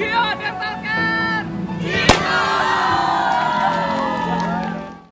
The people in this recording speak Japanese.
Iya, dia target.